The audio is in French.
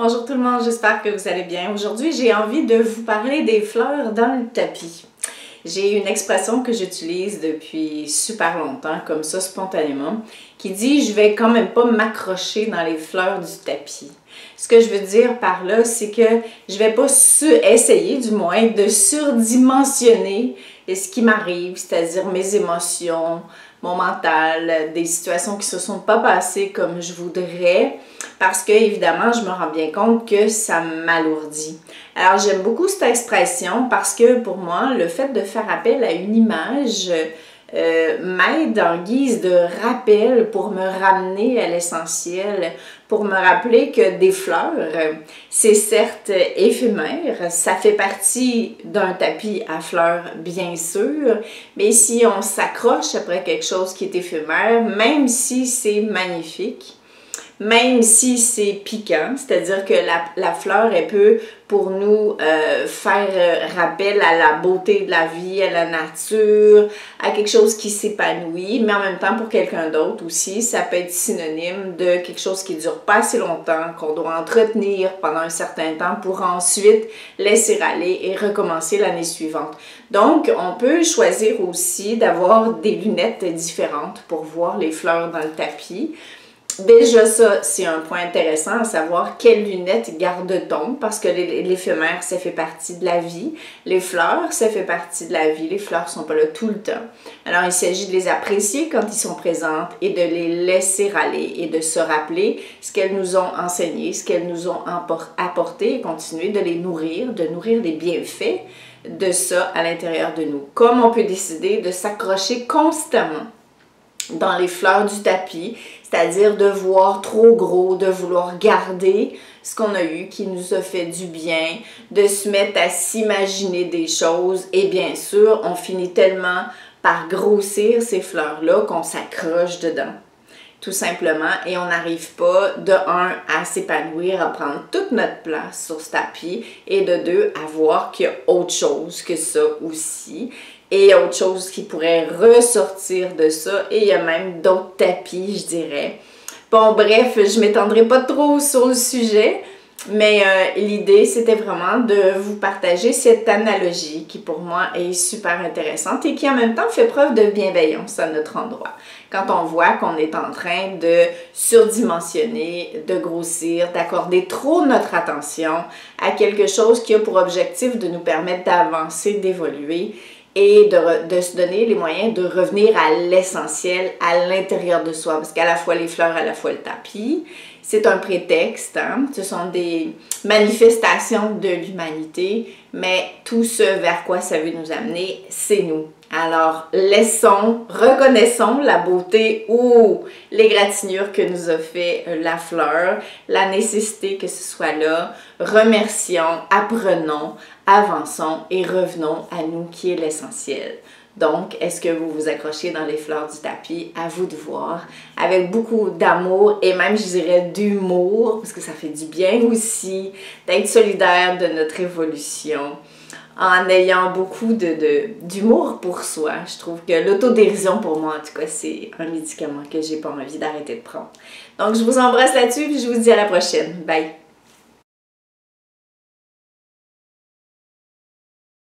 Bonjour tout le monde, j'espère que vous allez bien. Aujourd'hui, j'ai envie de vous parler des fleurs dans le tapis. J'ai une expression que j'utilise depuis super longtemps, comme ça spontanément, qui dit je vais quand même pas m'accrocher dans les fleurs du tapis. Ce que je veux dire par là, c'est que je vais pas essayer du moins de surdimensionner ce qui m'arrive, c'est-à-dire mes émotions, mon mental, des situations qui se sont pas passées comme je voudrais, parce que évidemment, je me rends bien compte que ça m'alourdit. Alors, j'aime beaucoup cette expression parce que pour moi, le fait de faire appel à une image euh, m'aide en guise de rappel pour me ramener à l'essentiel, pour me rappeler que des fleurs, c'est certes éphémère, ça fait partie d'un tapis à fleurs bien sûr, mais si on s'accroche après quelque chose qui est éphémère, même si c'est magnifique, même si c'est piquant, c'est-à-dire que la, la, fleur, elle peut pour nous euh, faire euh, rappel à la beauté de la vie, à la nature, à quelque chose qui s'épanouit, mais en même temps pour quelqu'un d'autre aussi, ça peut être synonyme de quelque chose qui dure pas assez longtemps, qu'on doit entretenir pendant un certain temps pour ensuite laisser aller et recommencer l'année suivante. Donc, on peut choisir aussi d'avoir des lunettes différentes pour voir les fleurs dans le tapis. Déjà ça, c'est un point intéressant à savoir quelles lunettes garde-t-on parce que l'éphémère, ça fait partie de la vie. Les fleurs, ça fait partie de la vie. Les fleurs sont pas là tout le temps. Alors, il s'agit de les apprécier quand ils sont présentes et de les laisser aller et de se rappeler ce qu'elles nous ont enseigné, ce qu'elles nous ont apporté et continuer de les nourrir, de nourrir les bienfaits de ça à l'intérieur de nous. Comme on peut décider de s'accrocher constamment dans les fleurs du tapis, c'est-à-dire de voir trop gros, de vouloir garder ce qu'on a eu qui nous a fait du bien, de se mettre à s'imaginer des choses. Et bien sûr, on finit tellement par grossir ces fleurs-là qu'on s'accroche dedans tout simplement, et on n'arrive pas de un à s'épanouir, à prendre toute notre place sur ce tapis, et de deux à voir qu'il y a autre chose que ça aussi, et autre chose qui pourrait ressortir de ça, et il y a même d'autres tapis, je dirais. Bon, bref, je m'étendrai pas trop sur le sujet, mais euh, l'idée, c'était vraiment de vous partager cette analogie qui pour moi est super intéressante et qui en même temps fait preuve de bienveillance à notre endroit. Quand on voit qu'on est en train de surdimensionner, de grossir, d'accorder trop notre attention à quelque chose qui a pour objectif de nous permettre d'avancer, d'évoluer et de, se donner les moyens de revenir à l'essentiel, à l'intérieur de soi. Parce qu'à la fois les fleurs, à la fois le tapis, c'est un prétexte. Hein? Ce sont des manifestations de l'humanité, mais tout ce vers quoi ça veut nous amener, c'est nous. Alors, laissons, reconnaissons la beauté ou l'égratignure que nous a fait euh, la fleur, la nécessité que ce soit là. Remercions, apprenons, avançons et revenons à nous qui est l'essentiel. Donc, est-ce que vous vous accrochez dans les fleurs du tapis? À vous de voir. Avec beaucoup d'amour et même, je dirais, d'humour, parce que ça fait du bien aussi d'être solidaire de notre évolution en ayant beaucoup d'humour de, pour soi. Je trouve que l'autodérision, pour moi, en tout cas, c'est un médicament que j'ai pas envie d'arrêter de prendre. Donc, je vous embrasse là-dessus et je vous dis à la prochaine. Bye!